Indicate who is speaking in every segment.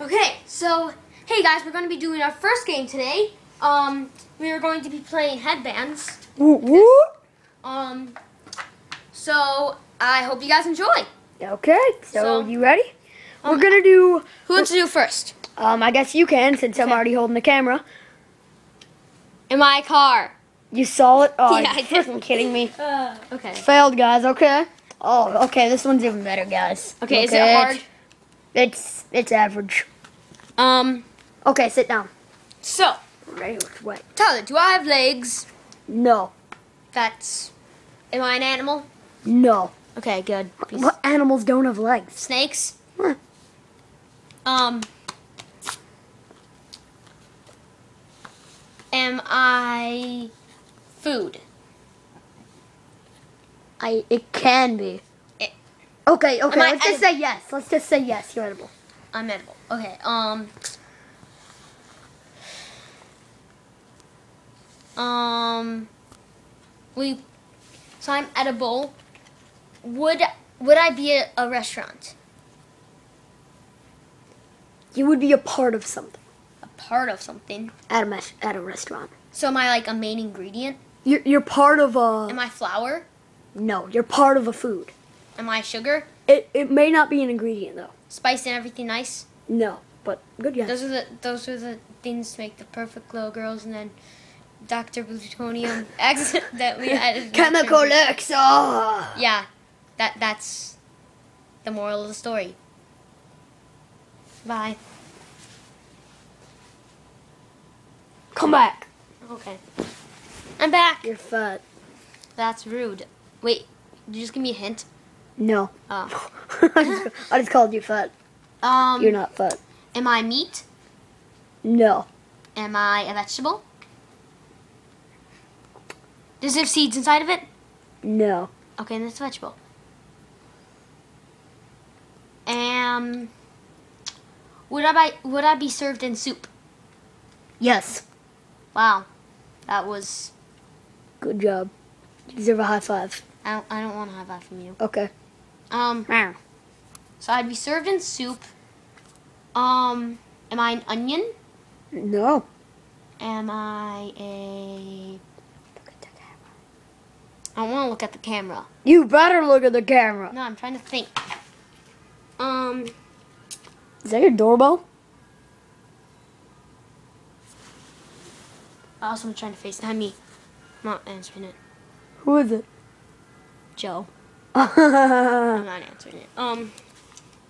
Speaker 1: Okay, so hey guys, we're going to be doing our first game today. Um, we are going to be playing Hedbanz.
Speaker 2: Woo woo.
Speaker 1: Um, so I hope you guys enjoy.
Speaker 2: Okay, so,
Speaker 1: So-
Speaker 2: you ready?
Speaker 1: Um,
Speaker 2: We're gonna do.
Speaker 1: Who wants to do first?
Speaker 2: Um, I guess you can since I'm already holding the camera.
Speaker 1: In my car.
Speaker 2: You saw it? Oh,
Speaker 1: Yeah,
Speaker 2: you're freaking kidding me.
Speaker 1: Uh, okay.
Speaker 2: Failed, guys. Okay. Oh, okay. This one's even better, guys.
Speaker 1: Okay, is it hard?
Speaker 2: It's it's average.
Speaker 1: Um,
Speaker 2: Okay, sit down.
Speaker 1: so
Speaker 2: Ready? Which way?
Speaker 1: Tyler, do I have legs?
Speaker 2: No,
Speaker 1: That's. Am I an animal?
Speaker 2: no.
Speaker 1: Okay, good. Peace.
Speaker 2: What animals don't have legs?
Speaker 1: Snakes.
Speaker 2: Huh.
Speaker 1: Um. Am I food?
Speaker 2: I. It can be. Okay, okay. Let's just say yes. Let's just say yes. You're edible.
Speaker 1: I'm edible. Okay. Um. Um. We. So I'm edible. Would would I be at a restaurant?
Speaker 2: You would be a part of something
Speaker 1: A part of something.
Speaker 2: at a at a restaurant.
Speaker 1: So am I like a main ingredient?
Speaker 2: You're you're part of a.
Speaker 1: Am I flour?
Speaker 2: No, you're part of a food.
Speaker 1: Am I sugar?
Speaker 2: It it may not be an ingredient though.
Speaker 1: Spice and everything nice.
Speaker 2: No, but good guess.
Speaker 1: Those are the those are the things to make the perfect little girls, and then Dr. Plutonium accidentally added
Speaker 2: Chemical elixir. Ah.
Speaker 1: Yeah, that that's the moral of the story. Bye.
Speaker 2: Come back.
Speaker 1: Okay. I'm back.
Speaker 2: You're fat.
Speaker 1: That's rude. Wait, did you just give me a hint?
Speaker 2: No.
Speaker 1: Oh.
Speaker 2: I, just, I just called you fat.
Speaker 1: Um,
Speaker 2: You're not fat.
Speaker 1: Am I meat?
Speaker 2: No.
Speaker 1: Am I a vegetable? Does it have seeds inside of it?
Speaker 2: No.
Speaker 1: Okay, then it's a vegetable. Um, would I be, would I be served in soup?
Speaker 2: Yes.
Speaker 1: Wow, that was
Speaker 2: Good job. You deserve a high five.
Speaker 1: I don't I don't want to have that from you.
Speaker 2: Okay.
Speaker 1: Um, so I'd be served in soup. Um, am I an onion?
Speaker 2: No.
Speaker 1: Am I a? I want to look at the camera.
Speaker 2: You better look at the camera.
Speaker 1: No, I'm trying to think. Um,
Speaker 2: Is that your doorbell?
Speaker 1: oh, someone's trying to FaceTime me. I'm not answering it.
Speaker 2: Who is it?
Speaker 1: Joe. I'm not answering it. Um,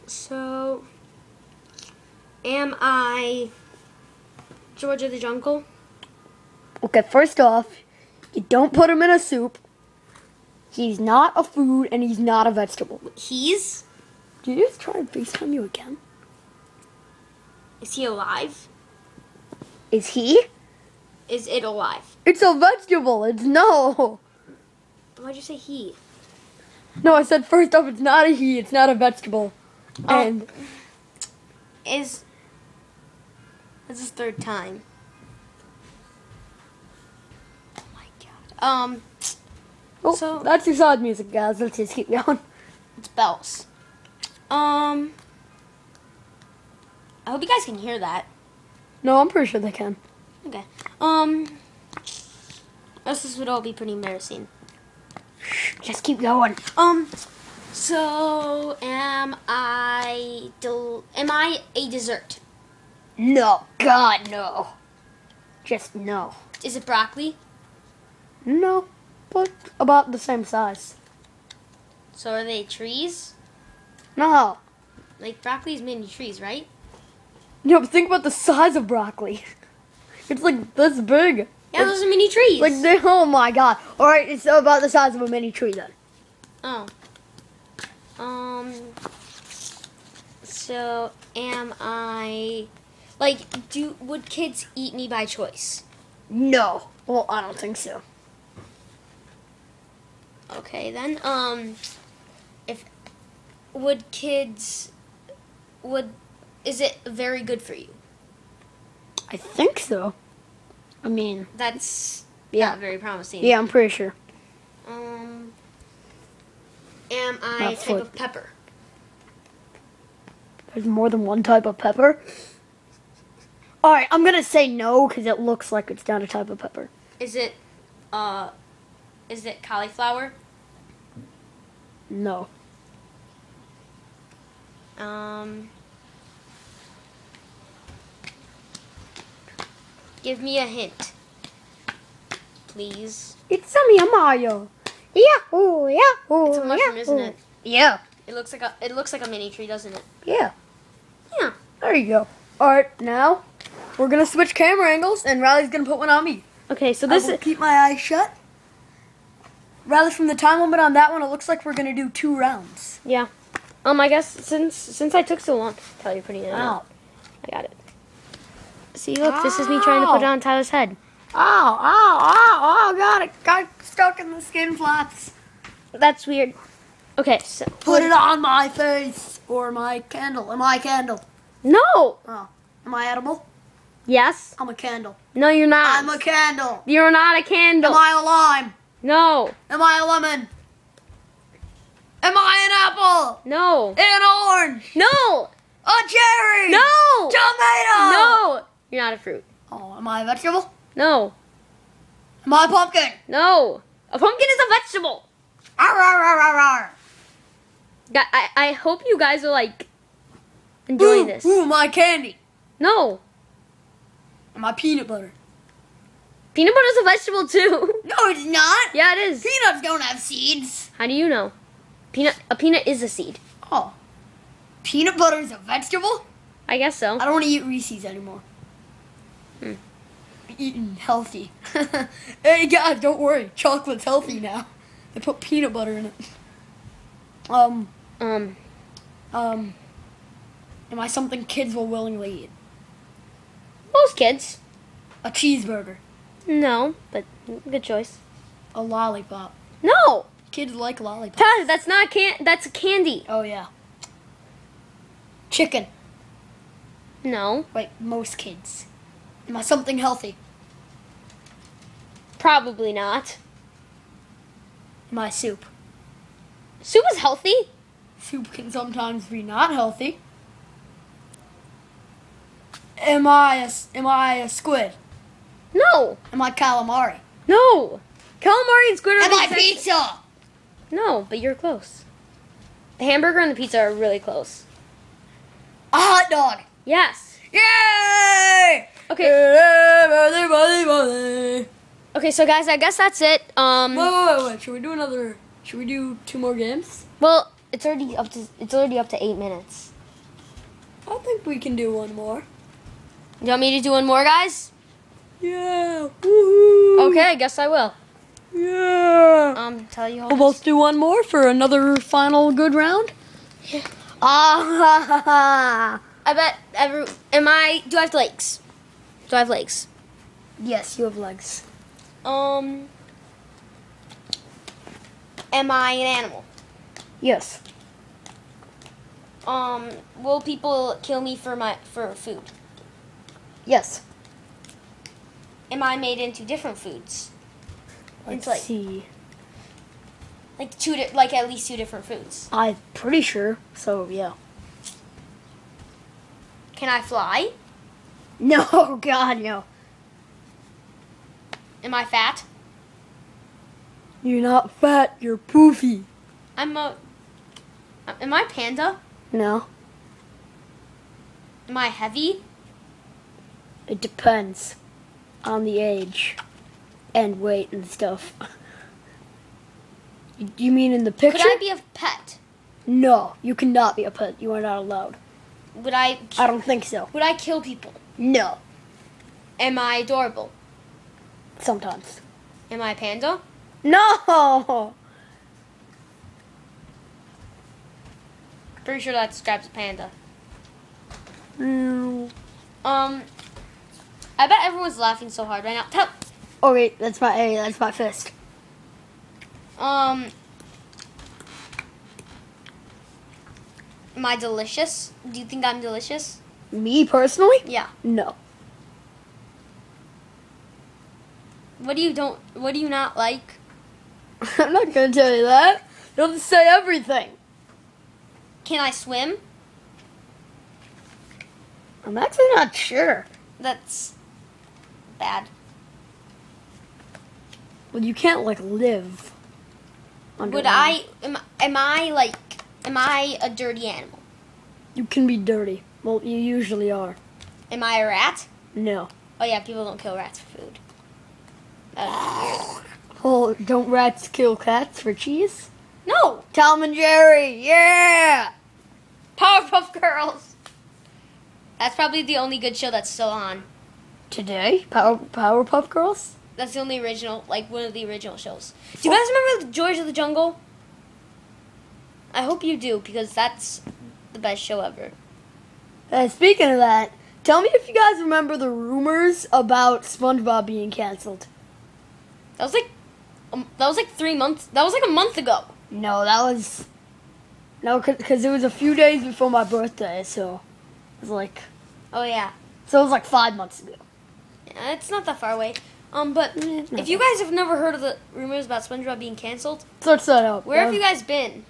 Speaker 1: so, am I George of the Jungle?
Speaker 2: Okay, first off, you don't put him in a soup. He's not a food and he's not a vegetable.
Speaker 1: He's
Speaker 2: Did you just try and FaceTime you again?
Speaker 1: is he alive?
Speaker 2: Is he?
Speaker 1: Is it alive?
Speaker 2: It's a vegetable. It's no.
Speaker 1: Why'd you say he?
Speaker 2: No, I said first off, it's not a he. It's not a vegetable.
Speaker 1: Oh.
Speaker 2: And
Speaker 1: Is this is third time? Oh my god. Um,
Speaker 2: oh,
Speaker 1: So-
Speaker 2: that's your side music, guys. Let's just keep going.
Speaker 1: it's bells. Um, I hope you guys can hear that.
Speaker 2: No, I'm pretty sure they can.
Speaker 1: Okay. Um, this would all be pretty embarrassing.
Speaker 2: Just keep going.
Speaker 1: Um, so am I del- am I a dessert?
Speaker 2: No, God, no. Just no.
Speaker 1: Is it broccoli?
Speaker 2: No, but about the same size.
Speaker 1: So are they trees?
Speaker 2: No.
Speaker 1: Like broccoli's mini trees, right?
Speaker 2: No, but think about the size of broccoli. It's like this big.
Speaker 1: Yeah, those are mini trees.
Speaker 2: Like, they, oh my god. Alright, it's about the size of a mini tree then.
Speaker 1: Oh. Um. So am I like do would kids eat me by choice?
Speaker 2: No. Well, I don't think so.
Speaker 1: Okay, then um if would kids would is it very good for you?
Speaker 2: I think so. I mean,
Speaker 1: That's
Speaker 2: Yeah.
Speaker 1: not very promising.
Speaker 2: yeah, I'm pretty sure.
Speaker 1: Um am I
Speaker 2: Not
Speaker 1: a type of pepper?
Speaker 2: There's more than one type of pepper. All right, I'm gonna say no because it looks like it's not a type of pepper.
Speaker 1: Is it, uh, is it cauliflower?
Speaker 2: No.
Speaker 1: Um, give me a hint, please.
Speaker 2: It's some Mayo. Yahoo! Yahoo!
Speaker 1: It's a mushroom, isn't it?
Speaker 2: Yeah.
Speaker 1: It looks like a it looks like a mini tree, doesn't it?
Speaker 2: Yeah.
Speaker 1: Yeah.
Speaker 2: There you go. All right, now we're gonna switch camera angles, and Riley's gonna put one on me.
Speaker 1: Okay, so
Speaker 2: This is. I will keep my eyes shut. Riley, from the time limit on that one, it looks like we're gonna do two rounds.
Speaker 1: yeah. Um, I guess since since I took so long, Tyler putting it
Speaker 2: Ow.
Speaker 1: on. I got it. See, look, this is me trying to put it on Tyler's head.
Speaker 2: Oh, oh, oh, Oh, God, it. Got stuck in the skin flaps.
Speaker 1: That's weird. Okay, so
Speaker 2: Put it on my face or my candle. Am I a candle?
Speaker 1: No.
Speaker 2: Oh, am I edible?
Speaker 1: Yes.
Speaker 2: I'm a candle.
Speaker 1: No, you're not.
Speaker 2: I'm a candle.
Speaker 1: You're not a candle.
Speaker 2: Am I a lime?
Speaker 1: no.
Speaker 2: Am I a lemon? Am I an apple?
Speaker 1: No.
Speaker 2: An orange?
Speaker 1: No.
Speaker 2: A cherry?
Speaker 1: No.
Speaker 2: Tomato?
Speaker 1: No. You're not a fruit.
Speaker 2: Oh, am I a vegetable?
Speaker 1: No.
Speaker 2: Am I a pumpkin?
Speaker 1: No. A pumpkin is a vegetable.
Speaker 2: Arr, arr, arr, arr, arr.
Speaker 1: I, I hope you guys are like enjoying
Speaker 2: ooh,
Speaker 1: this.
Speaker 2: Ooh, my candy.
Speaker 1: No.
Speaker 2: Am I peanut butter?
Speaker 1: Peanut butter is a vegetable too.
Speaker 2: No, it's not.
Speaker 1: yeah, it is.
Speaker 2: Peanuts don't have seeds.
Speaker 1: How do you know? Peanut a peanut is a seed.
Speaker 2: Oh. Peanut butter is a vegetable?
Speaker 1: I guess so.
Speaker 2: I don't want to eat Reese's anymore.
Speaker 1: Hmm.
Speaker 2: Eating healthy. hey guys, don't worry. Chocolate's healthy now. They put peanut butter in it. Um,
Speaker 1: Um,
Speaker 2: um, am I something kids will willingly eat?
Speaker 1: most kids.
Speaker 2: A cheeseburger.
Speaker 1: No, but good choice.
Speaker 2: A lollipop.
Speaker 1: No.
Speaker 2: Kids like lollipops.
Speaker 1: That's not can. That's a candy.
Speaker 2: Oh yeah. Chicken.
Speaker 1: No,
Speaker 2: Like most kids. Am I something healthy?
Speaker 1: probably not.
Speaker 2: Am I soup?
Speaker 1: Soup is healthy.
Speaker 2: Soup can sometimes be not healthy. Am I a, am I a squid?
Speaker 1: No,
Speaker 2: Am I calamari?
Speaker 1: no. Calamari and squid are
Speaker 2: Am I pizza?
Speaker 1: No, but you're close. The hamburger and the pizza are really close.
Speaker 2: A hot dog.
Speaker 1: Yes.
Speaker 2: Yay!
Speaker 1: Okay. Okay, so guys, I guess that's it. Um,
Speaker 2: wait, wait, wait. Should we do another? Should we do two more games?
Speaker 1: well, it's already up to it's already up to eight minutes.
Speaker 2: I think we can do one more.
Speaker 1: You want me to do one more, guys?
Speaker 2: Yeah. Woohoo.
Speaker 1: Okay, I guess I will.
Speaker 2: Yeah.
Speaker 1: Um, tell you
Speaker 2: We'll both do one more for another final good round.
Speaker 1: Yeah.
Speaker 2: Ah.
Speaker 1: I bet every. Am I? Do I have to legs? Do I have legs?
Speaker 2: yes, you have legs.
Speaker 1: Um. Am I an animal?
Speaker 2: Yes.
Speaker 1: Um. Will people kill me for my for food?
Speaker 2: Yes.
Speaker 1: Am I made into different foods?
Speaker 2: Let's
Speaker 1: like-
Speaker 2: see.
Speaker 1: Like two, like at least two different foods.
Speaker 2: I'm pretty sure. So yeah.
Speaker 1: Can I fly?
Speaker 2: No, oh God, no.
Speaker 1: Am I fat?
Speaker 2: You're not fat. You're poofy.
Speaker 1: I'm a. Am I panda?
Speaker 2: No.
Speaker 1: Am I heavy?
Speaker 2: It depends on the age and weight and stuff. You- You mean in the picture?
Speaker 1: Could I be a pet?
Speaker 2: no, you cannot be a pet. You are not allowed.
Speaker 1: Would I?
Speaker 2: I don't think so.
Speaker 1: Would I kill people?
Speaker 2: No.
Speaker 1: Am I adorable?
Speaker 2: Sometimes.
Speaker 1: Am I a panda?
Speaker 2: No.
Speaker 1: Pretty sure that describes a panda.
Speaker 2: Mm.
Speaker 1: Um, I bet everyone's laughing so hard right now. Tell,
Speaker 2: Oh wait, that's my hey, that's my fist.
Speaker 1: um, am I delicious? Do you think I'm delicious?
Speaker 2: Me personally?
Speaker 1: Yeah.
Speaker 2: No.
Speaker 1: What do you don't? What do you not like?
Speaker 2: I'm not gonna tell you that. You'll just say everything.
Speaker 1: Can I swim?
Speaker 2: I'm actually not sure.
Speaker 1: That's bad.
Speaker 2: Well, you can't like live.
Speaker 1: Would. I am, am I like am I a dirty animal?
Speaker 2: You can be dirty. Well, you usually are.
Speaker 1: Am I a rat?
Speaker 2: No.
Speaker 1: Oh yeah, people don't kill rats for food.
Speaker 2: Oh, don't rats kill cats for cheese?
Speaker 1: No,
Speaker 2: Tom and Jerry, yeah.
Speaker 1: Powerpuff Girls. That's probably the only good show that's still on.
Speaker 2: Today, Power Powerpuff Girls.
Speaker 1: That's the only original, like one of the original shows. Do you guys remember the George of the Jungle? I hope you do because that's the best show ever.
Speaker 2: Uh, speaking of that, tell me if you guys remember the rumors about SpongeBob being canceled.
Speaker 1: That was like, um, that was like three months. That was like a month ago.
Speaker 2: No, that was no, because it was a few days before my birthday, so it was like
Speaker 1: Oh yeah,
Speaker 2: so it was like five months ago.
Speaker 1: Yeah, it's not that far away. Um, but
Speaker 2: not
Speaker 1: if you guys have never heard of the rumors about SpongeBob being canceled,
Speaker 2: Search that up.
Speaker 1: where have
Speaker 2: Um,
Speaker 1: you guys been?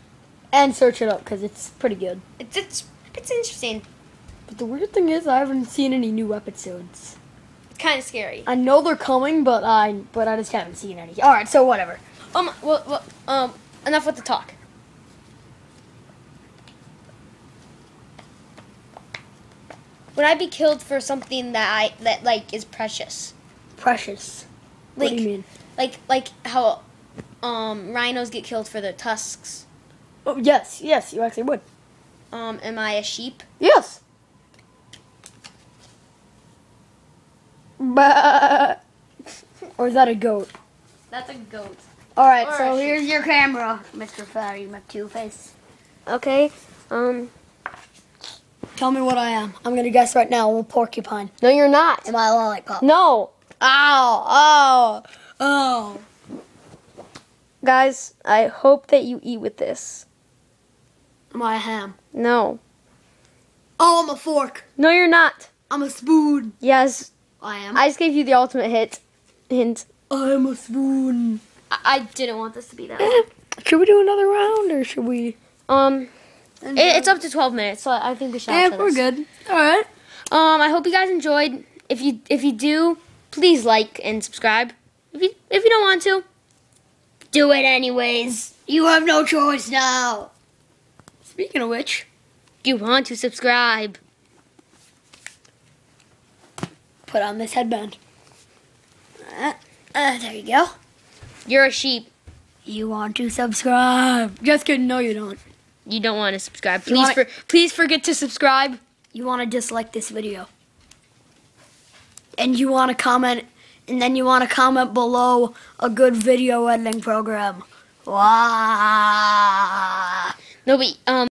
Speaker 2: And search it up because it's pretty good.
Speaker 1: It's it's it's interesting.
Speaker 2: But the weird thing is, I haven't seen any new episodes.
Speaker 1: It's kind of scary.
Speaker 2: I know they're coming, but I but I just haven't seen any. All right, so whatever.
Speaker 1: Um, well, well, um, enough with the talk. Would I be killed for something that I that like is precious?
Speaker 2: Precious. what do
Speaker 1: Like-
Speaker 2: you mean?
Speaker 1: Like like how um rhinos get killed for their tusks.
Speaker 2: Oh yes, yes, you actually would.
Speaker 1: Um, am I a sheep?
Speaker 2: Yes. Bah. or is that a goat?
Speaker 1: That's a goat.
Speaker 2: All right,
Speaker 1: Or
Speaker 2: so here's your camera, Mr. Fatty McTwo-Face.
Speaker 1: Okay. Um.
Speaker 2: Tell me what I am. I'm gonna guess right now. I'm a porcupine.
Speaker 1: No, you're not.
Speaker 2: Am I a lollipop?
Speaker 1: No,
Speaker 2: Ow! Oh! Oh!
Speaker 1: guys. I hope that you eat with this.
Speaker 2: Am I a ham?
Speaker 1: No.
Speaker 2: Oh, I'm a fork.
Speaker 1: No, you're not.
Speaker 2: I'm a spoon.
Speaker 1: Yes,
Speaker 2: I am.
Speaker 1: I just gave you the ultimate hit. Hint.
Speaker 2: I'm a spoon.
Speaker 1: I, I didn't want this to be that. Long.
Speaker 2: Should we do another round or should we?
Speaker 1: Um, it, it's up to 12 minutes, so I think we should.
Speaker 2: Yeah, we're
Speaker 1: this.
Speaker 2: good. All right.
Speaker 1: Um, I hope you guys enjoyed. If you if you do, please like and subscribe. If you if you don't want to, do it anyways.
Speaker 2: You have no choice now. Speaking of which,
Speaker 1: You want to subscribe.
Speaker 2: Put on this headband. Uh, uh, there you go.
Speaker 1: You're a sheep.
Speaker 2: You want to subscribe? Just kidding. No, you don't.
Speaker 1: You don't want to subscribe. Please
Speaker 2: wanna-
Speaker 1: for please forget to subscribe.
Speaker 2: You want to dislike this video. And you want to comment, and then you want to comment below a good video editing program. Wow.
Speaker 1: No, but um.